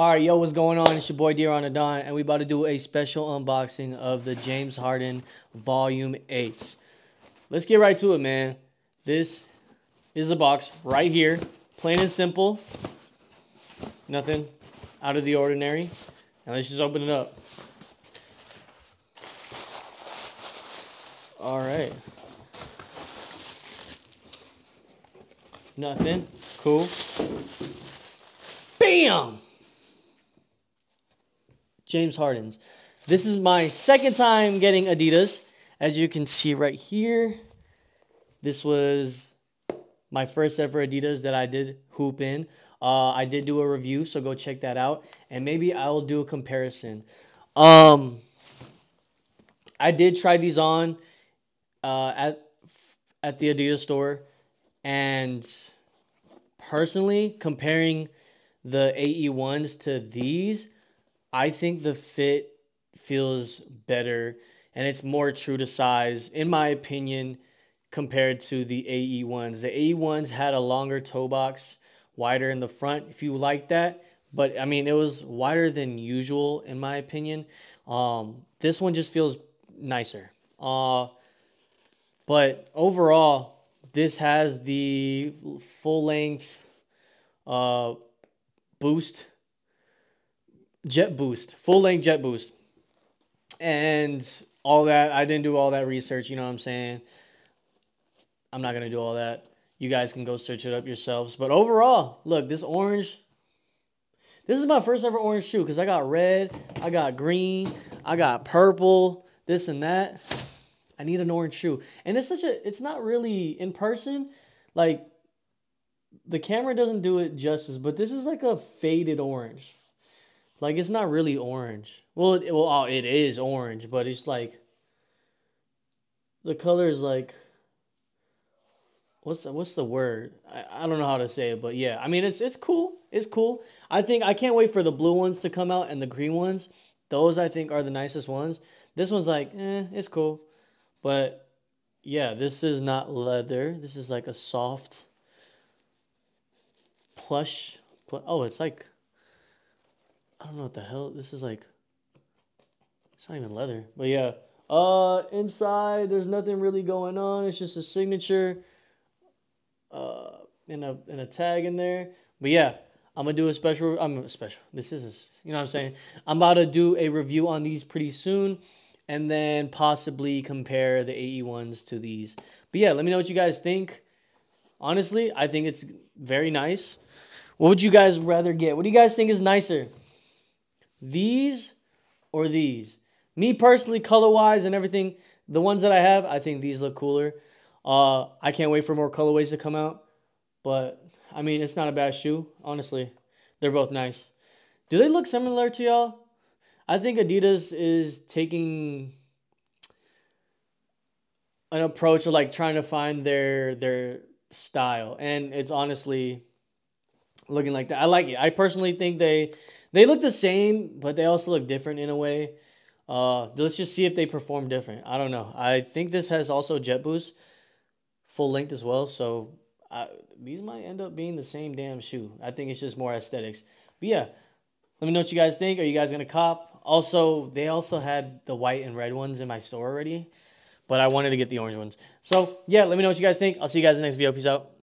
All right, yo, what's going on? It's your boy DR on the Don, and we about to do a special unboxing of the James Harden Volume 8s. Let's get right to it, man. This is a box right here, plain and simple. Nothing out of the ordinary. And let's just open it up. All right. Nothing. Cool. Bam! James Harden's. This is my second time getting Adidas. As you can see right here, this was my first ever Adidas that I did hoop in. Uh, I did do a review, so go check that out. And maybe I'll do a comparison. Um, I did try these on uh, at at the Adidas store, and personally, comparing the AE ones to these, I think the fit feels better and it's more true to size, in my opinion, compared to the AE ones. The AE ones had a longer toe box, wider in the front, if you like that. But I mean, it was wider than usual, in my opinion. Um, this one just feels nicer. Uh, but overall, this has the full length uh, boost jet boost, full length jet boost, and all that. I didn't do all that research. You know what I'm saying? I'm not gonna do all that. You guys can go search it up yourselves. But overall, look, this orange. This is my first ever orange shoe because I got red, I got green, I got purple, this and that. I need an orange shoe. And it's such a it's not really in person. Like the camera doesn't do it justice, but this is like a faded orange. Like it's not really orange. Well, it, well, oh, it is orange, but it's like the color is like what's the, what's the word? I, I don't know how to say it, but yeah, I mean it's it's cool. It's cool. I think I can't wait for the blue ones to come out and the green ones. Those I think are the nicest ones. This one's like, eh, it's cool, but yeah, this is not leather. This is like a soft plush. Pl- oh, it's like I don't know what the hell. This is like, it's not even leather. But yeah. Uh, inside, there's nothing really going on. It's just a signature, uh, and a, and a tag in there. But yeah, I'm gonna do a special, I'm a special, this is, a, you know what I'm saying? I'm about to do a review on these pretty soon, and then possibly compare the AE ones to these. But yeah, let me know what you guys think. Honestly, I think it's very nice. What would you guys rather get? What do you guys think is nicer? These or these? Me personally, color wise and everything, the ones that I have, I think these look cooler. Uh, I can't wait for more colorways to come out. But I mean, it's not a bad shoe, honestly. They're both nice. Do they look similar to y'all? I think Adidas is taking an approach of like trying to find their their style, and it's honestly looking like that. I like it. I personally think they they look the same, but they also look different in a way. Uh, let's just see if they perform different. I don't know. I think this has also Jet Boost, full length as well. So I, these might end up being the same damn shoe. I think it's just more aesthetics. But yeah, let me know what you guys think. Are you guys gonna cop? Also, they also had the white and red ones in my store already, but I wanted to get the orange ones. So yeah, let me know what you guys think. I'll see you guys in the next video. Peace out.